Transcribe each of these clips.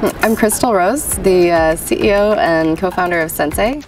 I'm Crystal Rose, the uh, CEO and co-founder of Sensay.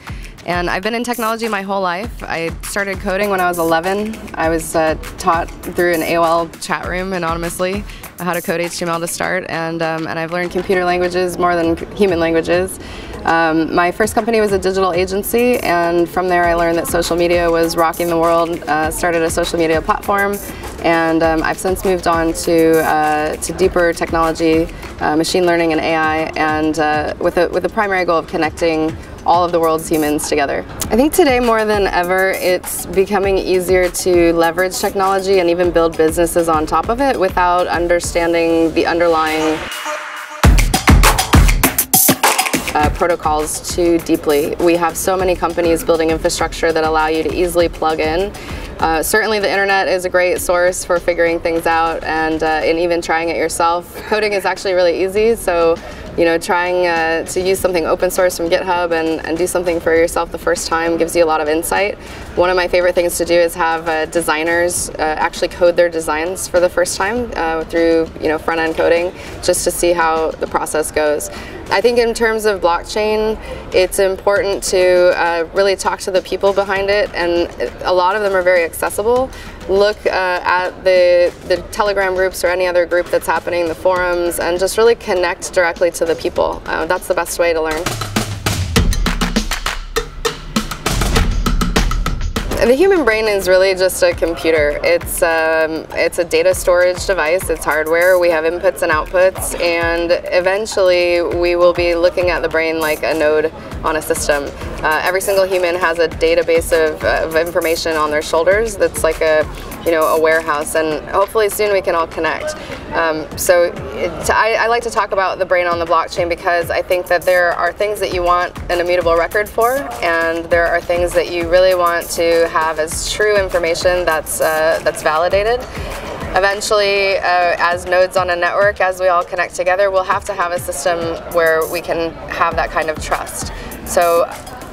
And I've been in technology my whole life. I started coding when I was 11. I was uh, taught through an AOL chat room anonymously how to code HTML to start, and, um, and I've learned computer languages more than human languages. Um, my first company was a digital agency, and from there I learned that social media was rocking the world. Uh, started a social media platform, and um, I've since moved on to uh, to deeper technology, uh, machine learning, and AI, and uh, with a with the primary goal of connecting all of the world's humans together. I think today more than ever it's becoming easier to leverage technology and even build businesses on top of it without understanding the underlying uh, protocols too deeply. We have so many companies building infrastructure that allow you to easily plug in. Uh, certainly the internet is a great source for figuring things out and, uh, and even trying it yourself. Coding is actually really easy, so you know, trying uh, to use something open source from GitHub and, and do something for yourself the first time gives you a lot of insight. One of my favorite things to do is have uh, designers uh, actually code their designs for the first time uh, through, you know, front-end coding, just to see how the process goes. I think in terms of blockchain, it's important to uh, really talk to the people behind it, and a lot of them are very accessible. Look uh, at the, the Telegram groups or any other group that's happening, the forums, and just really connect directly to the people. Uh, that's the best way to learn. The human brain is really just a computer. It's um, it's a data storage device. It's hardware. We have inputs and outputs, and eventually we will be looking at the brain like a node on a system. Uh, every single human has a database of, of information on their shoulders that's like a you know, a warehouse, and hopefully soon we can all connect. Um, so I, I, like to talk about the brain on the blockchain because I think that there are things that you want an immutable record for, and there are things that you really want to have as true information that's, uh, that's validated. Eventually, uh, as nodes on a network, as we all connect together, we'll have to have a system where we can have that kind of trust. So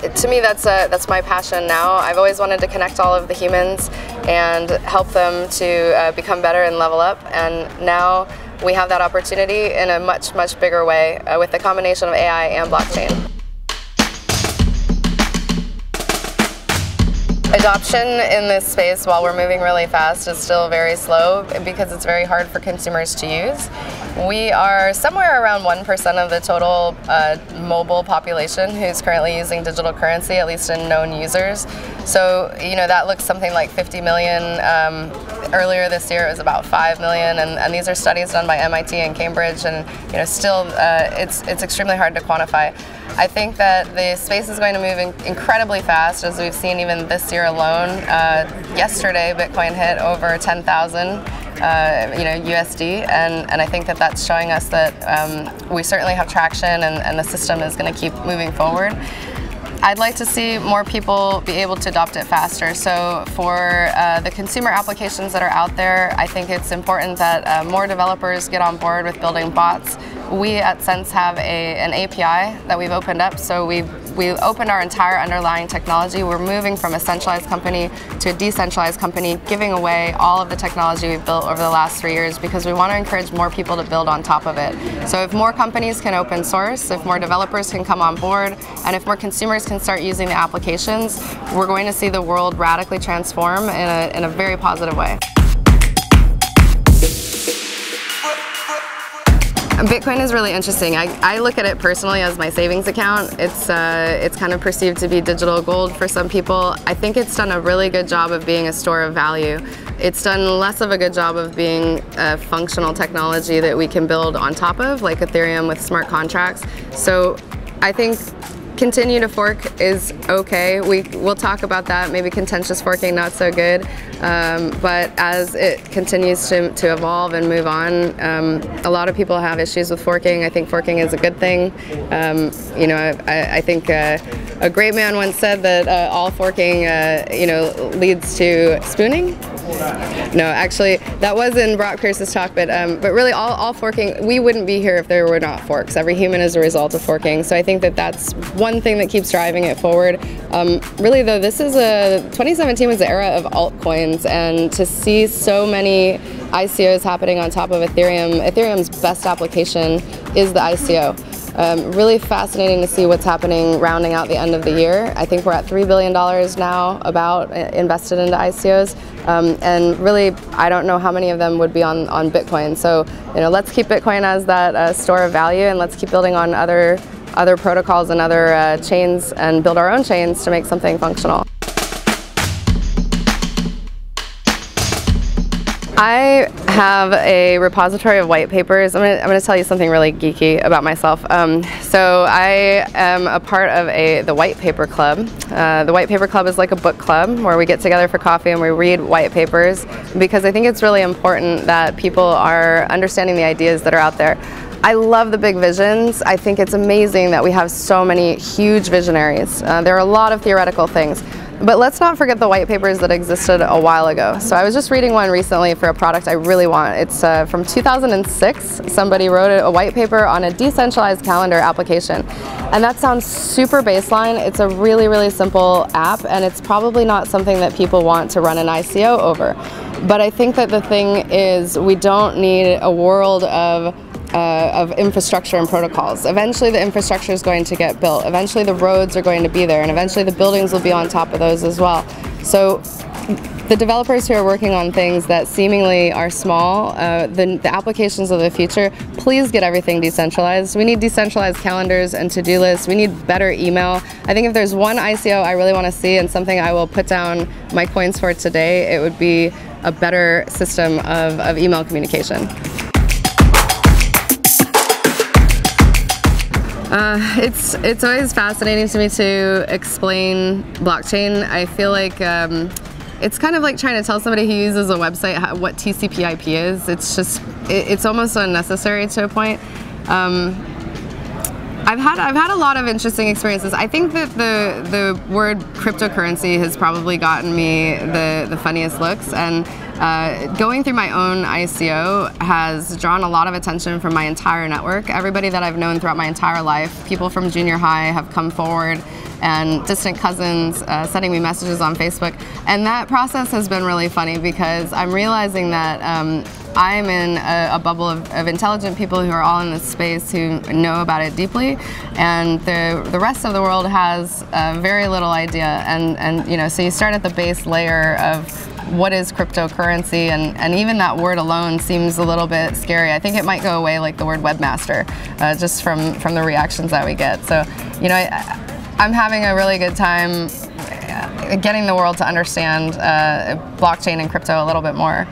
to me, that's, a, that's my passion now. I've always wanted to connect all of the humans and help them to uh, become better and level up. And now we have that opportunity in a much, much bigger way uh, with the combination of AI and blockchain. Adoption in this space, while we're moving really fast, is still very slow because it's very hard for consumers to use. We are somewhere around 1% of the total uh, mobile population who's currently using digital currency, at least in known users. So, you know, that looks something like 50 million. Um, earlier this year it was about 5 million, and, and, these are studies done by MIT and Cambridge, and, you know, still uh, it's, it's extremely hard to quantify. I think that the space is going to move in incredibly fast, as we've seen even this year alone. Uh, yesterday, Bitcoin hit over 10,000. Uh, you know, USD, and, and I think that that's showing us that um, we certainly have traction and, and the system is going to keep moving forward. I'd like to see more people be able to adopt it faster. So for uh, the consumer applications that are out there, I think it's important that uh, more developers get on board with building bots. We at Sense have a, an API that we've opened up, so we've we opened our entire underlying technology. We're moving from a centralized company to a decentralized company, giving away all of the technology we've built over the last three years because we want to encourage more people to build on top of it. So if more companies can open source, if more developers can come on board, and if more consumers can start using the applications, we're going to see the world radically transform in a, in a very positive way. Bitcoin is really interesting. I, I look at it personally as my savings account. It's, uh, it's kind of perceived to be digital gold for some people. I think it's done a really good job of being a store of value. It's done less of a good job of being a functional technology that we can build on top of, like Ethereum with smart contracts. So I think continue to fork is okay. We, we'll talk about that, maybe contentious forking not so good. Um, but as it continues to, to evolve and move on, um, a lot of people have issues with forking. I think forking is a good thing. Um, you know, I, I think uh, a great man once said that uh, all forking, uh, you know, leads to spooning. No, actually, that was in Brock Pierce's talk, but um, but really, all, all forking, we wouldn't be here if there were not forks. Every human is a result of forking. So I think that that's one thing that keeps driving it forward. Um, really, though, this is a 2017 was the era of altcoins, and to see so many ICOs happening on top of Ethereum. Ethereum's best application is the ICO. Um, really fascinating to see what's happening rounding out the end of the year. I think we're at $3 billion now about uh, invested into ICOs. Um, and really, I don't know how many of them would be on, on Bitcoin. So, you know, let's keep Bitcoin as that uh, store of value and let's keep building on other, other protocols and other uh, chains and build our own chains to make something functional. I have a repository of white papers. I'm going to tell you something really geeky about myself. Um, so I am a part of a the White Paper Club. Uh, the White Paper Club is like a book club where we get together for coffee and we read white papers because I think it's really important that people are understanding the ideas that are out there. I love the big visions. I think it's amazing that we have so many huge visionaries. Uh, there are a lot of theoretical things. But let's not forget the white papers that existed a while ago. So I was just reading one recently for a product I really want. It's uh, from 2006. Somebody wrote a white paper on a decentralized calendar application. And that sounds super baseline. It's a really, really simple app, and it's probably not something that people want to run an ICO over. But I think that the thing is we don't need a world of uh, of infrastructure and protocols. Eventually the infrastructure is going to get built. Eventually the roads are going to be there and eventually the buildings will be on top of those as well. So the developers who are working on things that seemingly are small, uh, the, the, applications of the future, please get everything decentralized. We need decentralized calendars and to-do lists. We need better email. I think if there's one ICO I really want to see and something I will put down my coins for today, it would be a better system of, of email communication. Uh, it's it's always fascinating to me to explain blockchain. I feel like um, it's kind of like trying to tell somebody who uses a website what TCP/IP is. It's just it, it's almost unnecessary to a point. Um, I've had I've had a lot of interesting experiences. I think that the the word cryptocurrency has probably gotten me the the funniest looks and uh, going through my own ICO has drawn a lot of attention from my entire network. Everybody that I've known throughout my entire life, people from junior high have come forward and distant cousins uh, sending me messages on Facebook. And that process has been really funny because I'm realizing that um, I'm in a, a bubble of, of, intelligent people who are all in this space who know about it deeply, and the the rest of the world has uh, very little idea. And and you know, so you start at the base layer of what is cryptocurrency and, and even that word alone seems a little bit scary. I think it might go away like the word webmaster uh, just from, from the reactions that we get. So, you know, I, I'm having a really good time uh, getting the world to understand uh, blockchain and crypto a little bit more.